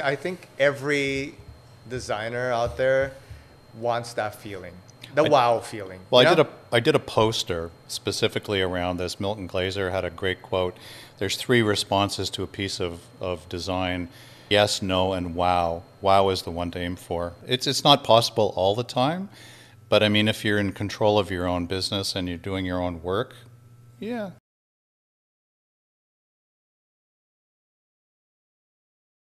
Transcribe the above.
I think every designer out there wants that feeling, the wow feeling. Well, I know? did a I did a poster specifically around this. Milton Glaser had a great quote. There's three responses to a piece of, of design: yes, no, and wow. Wow is the one to aim for. It's it's not possible all the time, but I mean, if you're in control of your own business and you're doing your own work, yeah,